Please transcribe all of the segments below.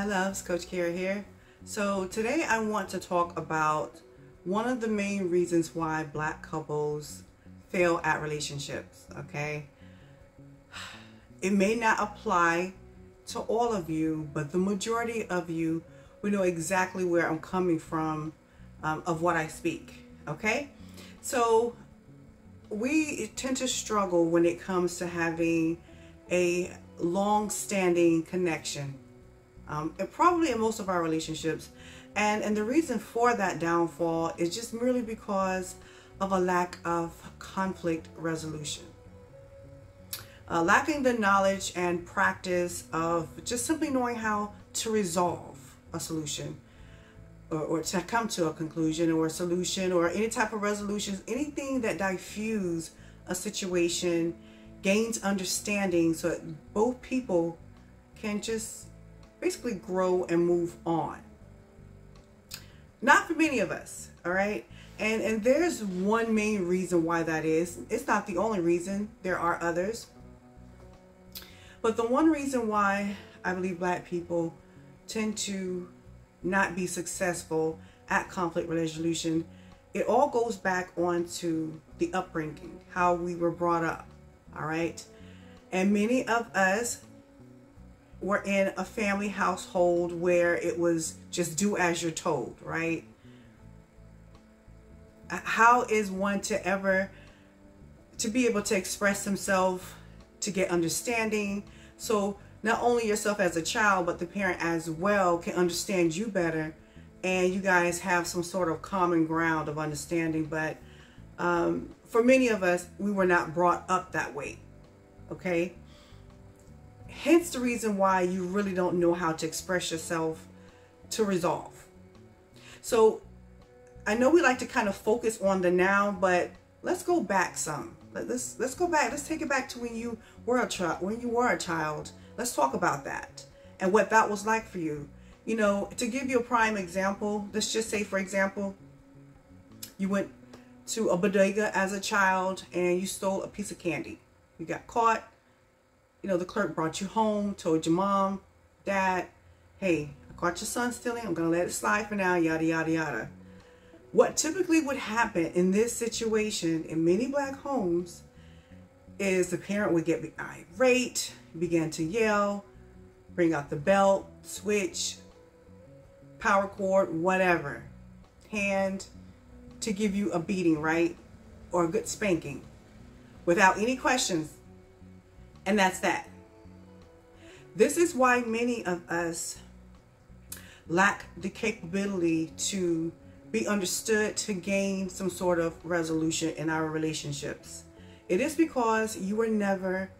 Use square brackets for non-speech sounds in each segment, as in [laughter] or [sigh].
Hi loves, Coach Kera here. So today I want to talk about one of the main reasons why black couples fail at relationships, okay? It may not apply to all of you, but the majority of you we know exactly where I'm coming from um, of what I speak, okay? So we tend to struggle when it comes to having a long-standing connection um, and probably in most of our relationships. And and the reason for that downfall is just merely because of a lack of conflict resolution. Uh, lacking the knowledge and practice of just simply knowing how to resolve a solution or, or to come to a conclusion or a solution or any type of resolutions anything that diffuse a situation gains understanding so that both people can just basically grow and move on. Not for many of us, all right? And and there's one main reason why that is. It's not the only reason. There are others. But the one reason why I believe black people tend to not be successful at conflict resolution, it all goes back onto the upbringing, how we were brought up. All right. And many of us were in a family household where it was just do as you're told, right? How is one to ever to be able to express himself, to get understanding? So not only yourself as a child, but the parent as well can understand you better and you guys have some sort of common ground of understanding. But um, for many of us, we were not brought up that way. Okay. Hence the reason why you really don't know how to express yourself to resolve. So I know we like to kind of focus on the now, but let's go back some. Let's let's go back. Let's take it back to when you were a child. When you were a child, let's talk about that and what that was like for you. You know, to give you a prime example, let's just say, for example, you went to a bodega as a child and you stole a piece of candy. You got caught you know, the clerk brought you home, told your mom, dad, hey, I caught your son stealing. I'm going to let it slide for now, yada, yada, yada. What typically would happen in this situation in many black homes is the parent would get irate, begin to yell, bring out the belt, switch, power cord, whatever, hand to give you a beating, right? Or a good spanking without any questions and that's that. This is why many of us lack the capability to be understood to gain some sort of resolution in our relationships. It is because you were never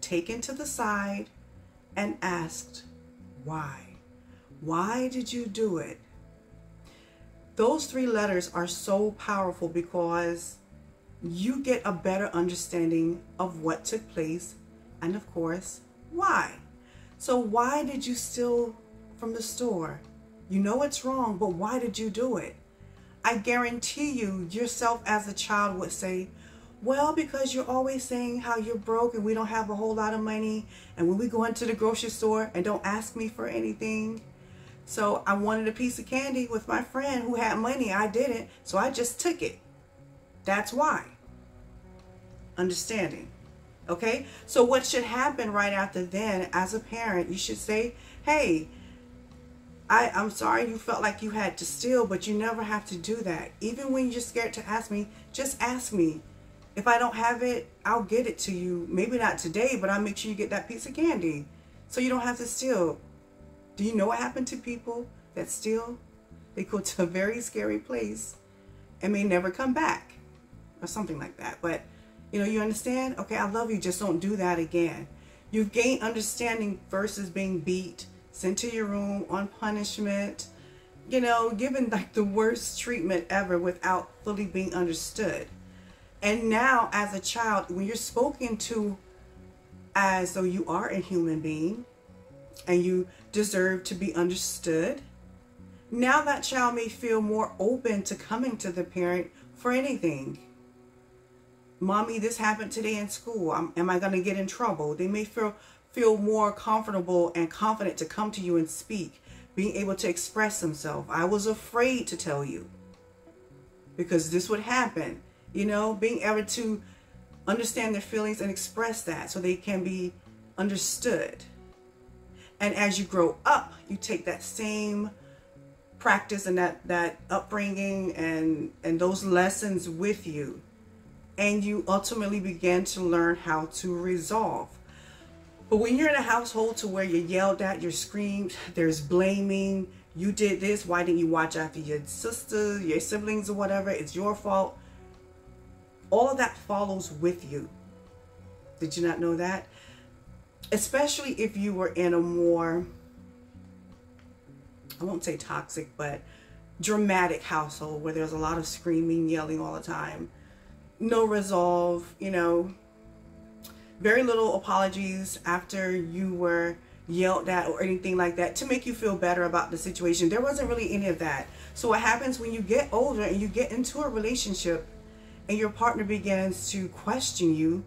taken to the side and asked why. Why did you do it? Those three letters are so powerful because you get a better understanding of what took place and of course, why? So why did you steal from the store? You know it's wrong, but why did you do it? I guarantee you, yourself as a child would say, well, because you're always saying how you're broke and we don't have a whole lot of money. And when we go into the grocery store and don't ask me for anything. So I wanted a piece of candy with my friend who had money. I didn't. So I just took it. That's why. Understanding. Okay, so what should happen right after then as a parent, you should say, hey, I, I'm sorry you felt like you had to steal, but you never have to do that. Even when you're scared to ask me, just ask me. If I don't have it, I'll get it to you. Maybe not today, but I'll make sure you get that piece of candy. So you don't have to steal. Do you know what happened to people that steal? They go to a very scary place and may never come back or something like that. But you know, you understand? Okay, I love you. Just don't do that again. You've gained understanding versus being beat, sent to your room on punishment, you know, given like the worst treatment ever without fully being understood. And now, as a child, when you're spoken to as though you are a human being and you deserve to be understood, now that child may feel more open to coming to the parent for anything mommy, this happened today in school. am I going to get in trouble? They may feel feel more comfortable and confident to come to you and speak, being able to express themselves. I was afraid to tell you because this would happen. You know, being able to understand their feelings and express that so they can be understood. And as you grow up, you take that same practice and that that upbringing and and those lessons with you and you ultimately begin to learn how to resolve. But when you're in a household to where you're yelled at you're screamed there's blaming you did this why didn't you watch after your sister your siblings or whatever it's your fault. All of that follows with you. Did you not know that? Especially if you were in a more I won't say toxic, but dramatic household where there's a lot of screaming, yelling all the time. No resolve, you know, very little apologies after you were yelled at or anything like that to make you feel better about the situation. There wasn't really any of that. So what happens when you get older and you get into a relationship and your partner begins to question you,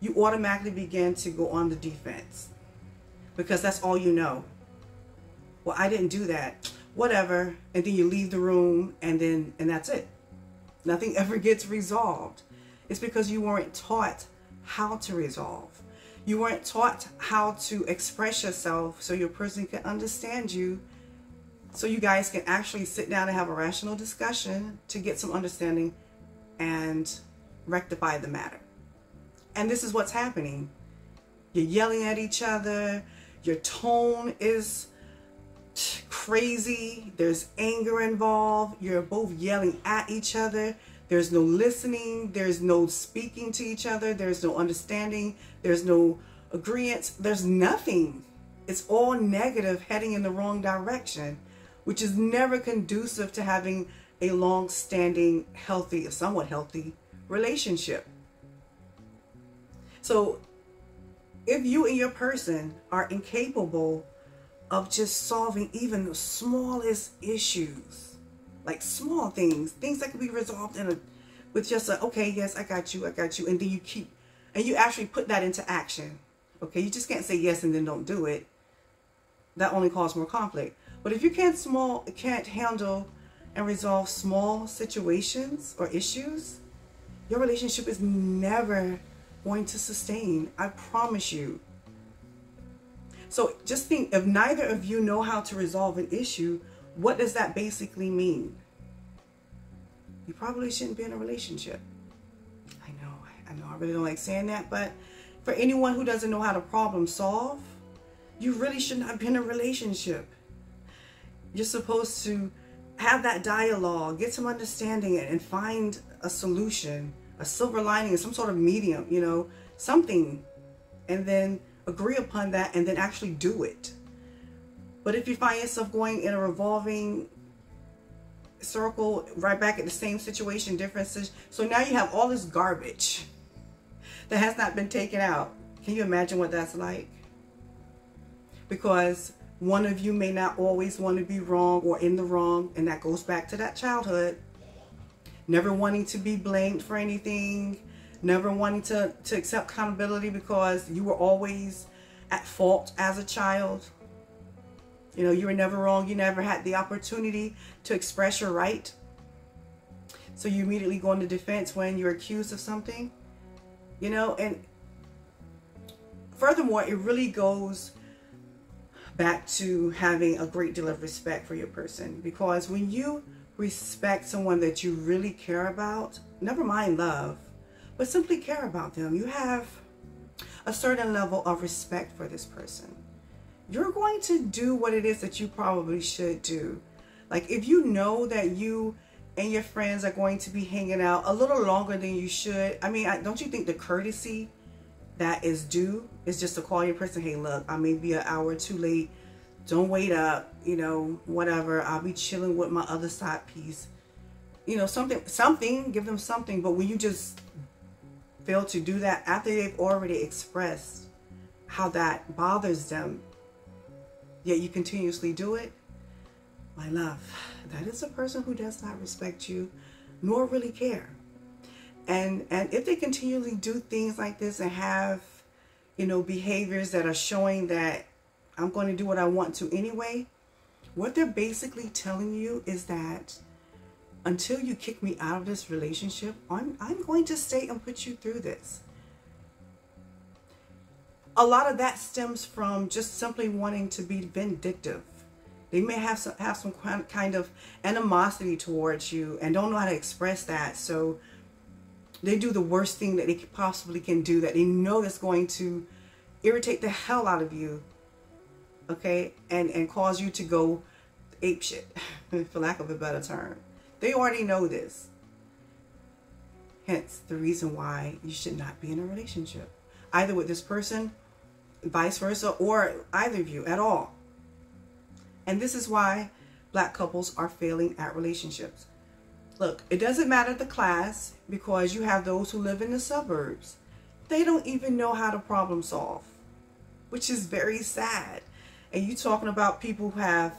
you automatically begin to go on the defense because that's all you know. Well i didn't do that. Whatever. And then you leave the room and then and that's it. Nothing [laughs] ever gets resolved it's because you weren't taught how to resolve you weren't taught how to express yourself so your person can understand you so you guys can actually sit down and have a rational discussion to get some understanding and rectify the matter and this is what's happening you're yelling at each other your tone is crazy. There's anger involved. You're both yelling at each other. There's no listening. There's no speaking to each other. There's no understanding. There's no agreement. There's nothing. It's all negative, heading in the wrong direction, which is never conducive to having a long standing, healthy, or somewhat healthy relationship. So, if you and your person are incapable of just solving even the smallest issues, like small things, things that can be resolved in a with just a okay, yes, I got you, I got you, and then you keep and you actually put that into action. Okay, you just can't say yes and then don't do it. That only causes more conflict. But if you can't small can't handle and resolve small situations or issues, your relationship is never going to sustain. I promise you. So just think if neither of you know how to resolve an issue, what does that basically mean? You probably shouldn't be in a relationship. I know, I know, I really don't like saying that, but for anyone who doesn't know how to problem solve, you really should not be in a relationship. You're supposed to have that dialogue, get some understanding, and find a solution, a silver lining, some sort of medium, you know, something. And then agree upon that and then actually do it. But if you find yourself going in a revolving circle, right back at the same situation, differences, so now you have all this garbage that has not been taken out. Can you imagine what that's like? Because one of you may not always want to be wrong or in the wrong, and that goes back to that childhood. Never wanting to be blamed for anything, never wanting to, to accept accountability because you were always at fault as a child. You know, you were never wrong. You never had the opportunity to express your right. So you immediately go into defense when you're accused of something. You know, and furthermore, it really goes back to having a great deal of respect for your person because when you respect someone that you really care about, never mind love, but simply care about them. You have a certain level of respect for this person. You're going to do what it is that you probably should do. Like if you know that you and your friends are going to be hanging out a little longer than you should, I mean, don't you think the courtesy that is due is just to call your person, hey, look, I may be an hour too late. Don't wait up, you know, whatever. I'll be chilling with my other side piece. You know, something, something, give them something. But when you just fail to do that after they've already expressed how that bothers them, yet you continuously do it, my love, that is a person who does not respect you nor really care. And and if they continually do things like this and have, you know, behaviors that are showing that I'm going to do what I want to anyway, what they're basically telling you is that until you kick me out of this relationship, I'm, I'm going to stay and put you through this. A lot of that stems from just simply wanting to be vindictive. They may have some, have some kind of animosity towards you and don't know how to express that. So they do the worst thing that they possibly can do that they know that's going to irritate the hell out of you. Okay. And, and cause you to go ape shit, [laughs] for lack of a better term. They already know this. Hence the reason why you should not be in a relationship. Either with this person, vice versa, or either of you at all. And this is why black couples are failing at relationships. Look, it doesn't matter the class because you have those who live in the suburbs. They don't even know how to problem solve, which is very sad. And you talking about people who have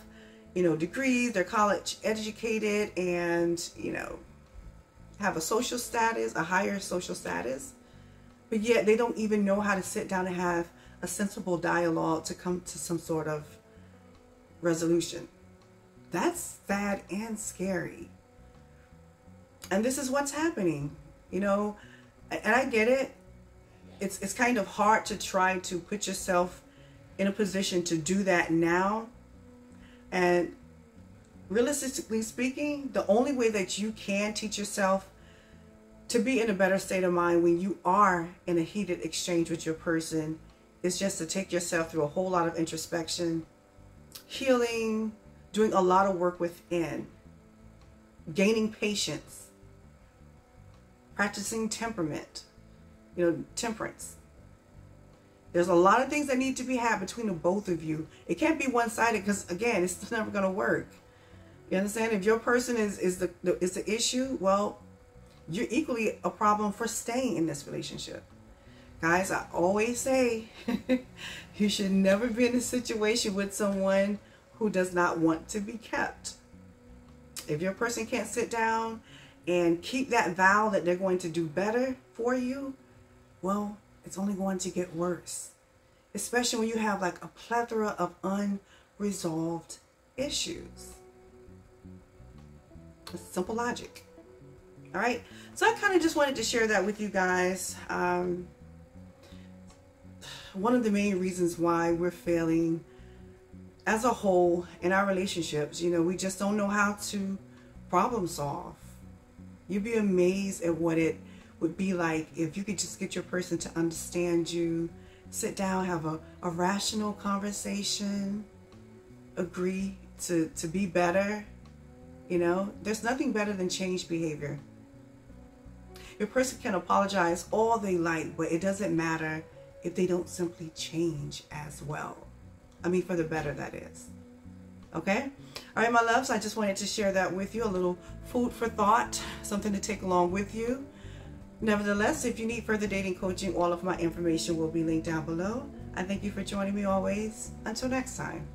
you know, degrees, they're college educated and, you know, have a social status, a higher social status, but yet they don't even know how to sit down and have a sensible dialogue to come to some sort of resolution. That's sad and scary. And this is what's happening, you know, and I get it. It's, it's kind of hard to try to put yourself in a position to do that now and realistically speaking, the only way that you can teach yourself to be in a better state of mind when you are in a heated exchange with your person is just to take yourself through a whole lot of introspection, healing, doing a lot of work within, gaining patience, practicing temperament, you know, temperance. There's a lot of things that need to be had between the both of you. It can't be one-sided because again, it's [laughs] never going to work. You understand? If your person is is the, is the issue, well, you're equally a problem for staying in this relationship. Guys, I always say [laughs] you should never be in a situation with someone who does not want to be kept. If your person can't sit down and keep that vow that they're going to do better for you, well, it's only going to get worse. Especially when you have like a plethora of unresolved issues. It's simple logic. All right. So I kind of just wanted to share that with you guys. Um, one of the main reasons why we're failing as a whole in our relationships, you know, we just don't know how to problem solve. You'd be amazed at what it would be like if you could just get your person to understand you, sit down, have a, a rational conversation, agree to, to be better. You know, there's nothing better than change behavior. Your person can apologize all they like, but it doesn't matter if they don't simply change as well. I mean, for the better, that is. Okay? All right, my loves, I just wanted to share that with you. A little food for thought, something to take along with you. Nevertheless, if you need further dating coaching, all of my information will be linked down below. I thank you for joining me always. Until next time.